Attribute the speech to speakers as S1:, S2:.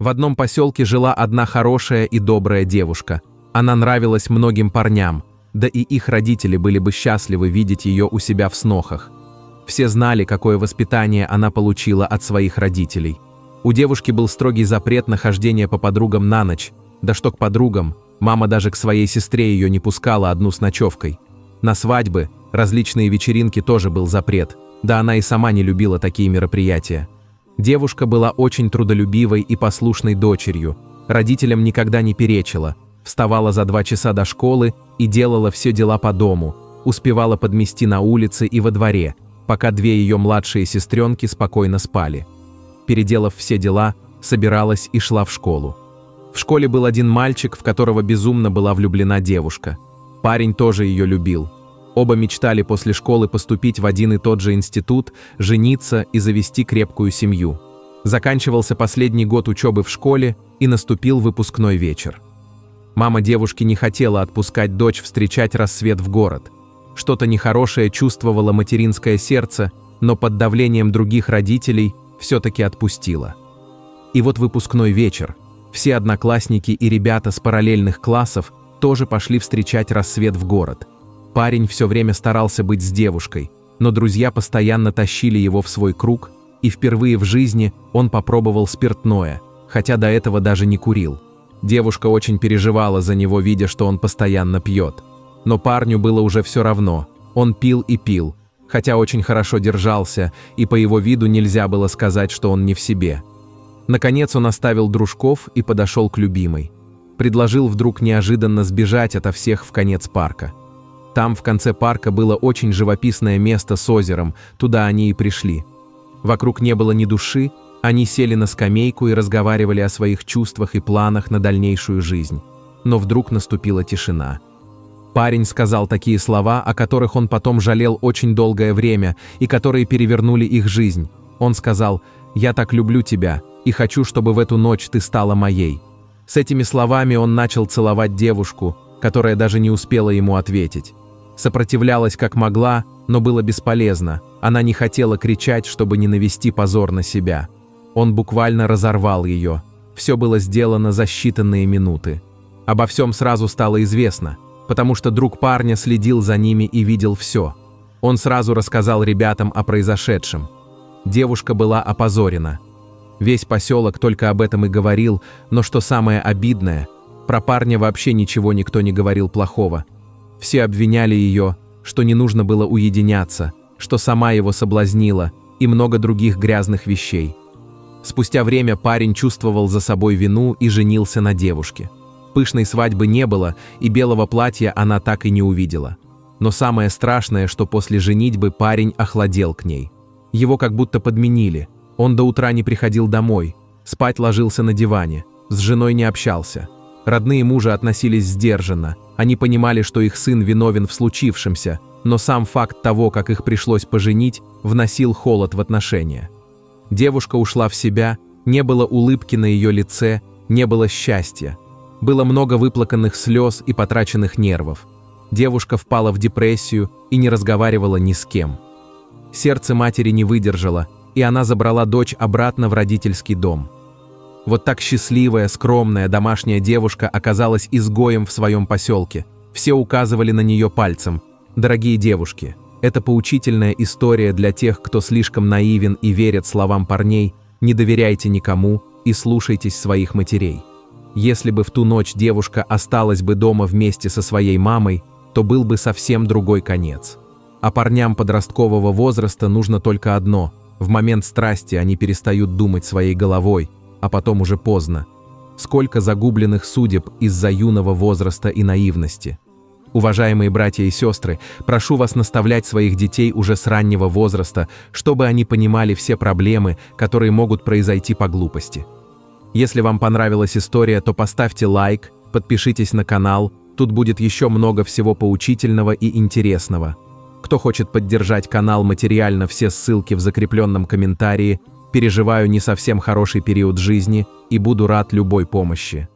S1: В одном поселке жила одна хорошая и добрая девушка. Она нравилась многим парням, да и их родители были бы счастливы видеть ее у себя в снохах. Все знали, какое воспитание она получила от своих родителей. У девушки был строгий запрет на хождение по подругам на ночь, да что к подругам, мама даже к своей сестре ее не пускала одну с ночевкой. На свадьбы, различные вечеринки тоже был запрет, да она и сама не любила такие мероприятия. Девушка была очень трудолюбивой и послушной дочерью, родителям никогда не перечила, вставала за два часа до школы и делала все дела по дому, успевала подмести на улице и во дворе, пока две ее младшие сестренки спокойно спали. Переделав все дела, собиралась и шла в школу. В школе был один мальчик, в которого безумно была влюблена девушка. Парень тоже ее любил. Оба мечтали после школы поступить в один и тот же институт, жениться и завести крепкую семью. Заканчивался последний год учебы в школе, и наступил выпускной вечер. Мама девушки не хотела отпускать дочь встречать рассвет в город. Что-то нехорошее чувствовало материнское сердце, но под давлением других родителей все-таки отпустила. И вот выпускной вечер. Все одноклассники и ребята с параллельных классов тоже пошли встречать рассвет в город – Парень все время старался быть с девушкой, но друзья постоянно тащили его в свой круг, и впервые в жизни он попробовал спиртное, хотя до этого даже не курил. Девушка очень переживала за него, видя, что он постоянно пьет. Но парню было уже все равно. Он пил и пил, хотя очень хорошо держался, и по его виду нельзя было сказать, что он не в себе. Наконец он оставил дружков и подошел к любимой. Предложил вдруг неожиданно сбежать ото всех в конец парка. Там, в конце парка, было очень живописное место с озером, туда они и пришли. Вокруг не было ни души, они сели на скамейку и разговаривали о своих чувствах и планах на дальнейшую жизнь. Но вдруг наступила тишина. Парень сказал такие слова, о которых он потом жалел очень долгое время и которые перевернули их жизнь. Он сказал «Я так люблю тебя и хочу, чтобы в эту ночь ты стала моей». С этими словами он начал целовать девушку, которая даже не успела ему ответить. Сопротивлялась как могла, но было бесполезно. Она не хотела кричать, чтобы не навести позор на себя. Он буквально разорвал ее. Все было сделано за считанные минуты. Обо всем сразу стало известно, потому что друг парня следил за ними и видел все. Он сразу рассказал ребятам о произошедшем. Девушка была опозорена. Весь поселок только об этом и говорил, но что самое обидное, про парня вообще ничего никто не говорил плохого – все обвиняли ее, что не нужно было уединяться, что сама его соблазнила и много других грязных вещей. Спустя время парень чувствовал за собой вину и женился на девушке. Пышной свадьбы не было, и белого платья она так и не увидела. Но самое страшное, что после женитьбы парень охладел к ней. Его как будто подменили. Он до утра не приходил домой, спать ложился на диване, с женой не общался. Родные мужа относились сдержанно, они понимали, что их сын виновен в случившемся, но сам факт того, как их пришлось поженить, вносил холод в отношения. Девушка ушла в себя, не было улыбки на ее лице, не было счастья. Было много выплаканных слез и потраченных нервов. Девушка впала в депрессию и не разговаривала ни с кем. Сердце матери не выдержало, и она забрала дочь обратно в родительский дом. Вот так счастливая, скромная, домашняя девушка оказалась изгоем в своем поселке. Все указывали на нее пальцем. Дорогие девушки, это поучительная история для тех, кто слишком наивен и верит словам парней, не доверяйте никому и слушайтесь своих матерей. Если бы в ту ночь девушка осталась бы дома вместе со своей мамой, то был бы совсем другой конец. А парням подросткового возраста нужно только одно – в момент страсти они перестают думать своей головой – а потом уже поздно. Сколько загубленных судеб из-за юного возраста и наивности. Уважаемые братья и сестры, прошу вас наставлять своих детей уже с раннего возраста, чтобы они понимали все проблемы, которые могут произойти по глупости. Если вам понравилась история, то поставьте лайк, подпишитесь на канал, тут будет еще много всего поучительного и интересного. Кто хочет поддержать канал материально, все ссылки в закрепленном комментарии – переживаю не совсем хороший период жизни и буду рад любой помощи.